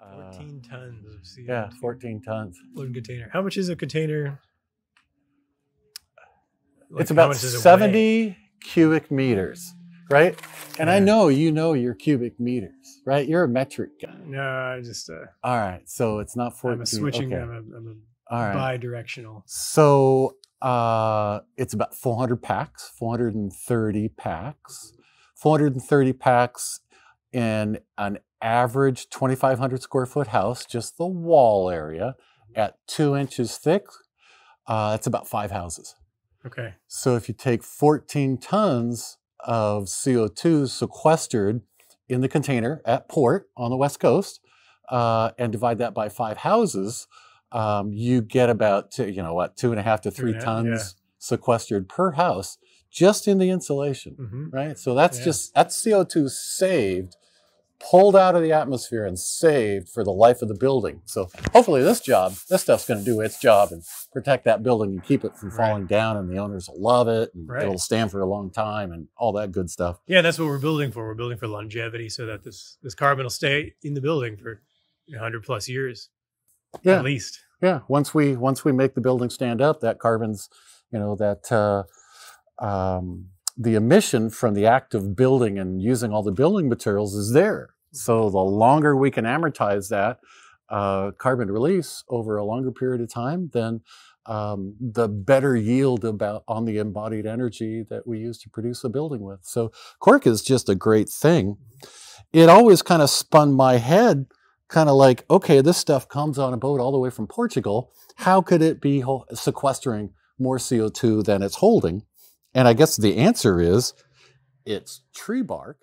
Uh, 14 tons of CO2. yeah, 14 tons. Loading container. How much is a container? Like, it's about much does it 70 cubic meters, right? And I know you know your cubic meters, right? You're a metric guy. No, I just uh, All right, so it's not 14. I'm a switching. okay. I'm a, I'm a right. bi-directional. So uh, it's about 400 packs, 430 packs, 430 packs in an average 2,500 square foot house, just the wall area at two inches thick. Uh, it's about five houses. Okay. So if you take 14 tons of CO2 sequestered in the container at port on the West Coast uh, and divide that by five houses, um, you get about, two, you know, what, two and a half to three half, yeah. tons sequestered per house just in the insulation, hmm right? So that's Yeah. just, that's CO2 saved, pulled out of the atmosphere and saved for the life of the building. So hopefully this job, this stuff's going to do its job and protect that building and keep it from Right. falling down and the owners will love it and Right. it'll stand for a long time and all that good stuff. Yeah, that's what we're building for. We're building for longevity, so that this this carbon will stay in the building for 100 plus years Yeah. at least. Yeah. Once we once we make the building stand up, that carbon's, you know, that uh, um, the emission from the act of building and using all the building materials is there. So the longer we can amortize that uh, carbon release over a longer period of time, then um, the better yield about on the embodied energy that we use to produce a building with. So cork is just a great thing. It always kind of spun my head, kind of like, okay, this stuff comes on a boat all the way from Portugal. How could it be sequestering more CO2 than it's holding? And I guess the answer is it's tree bark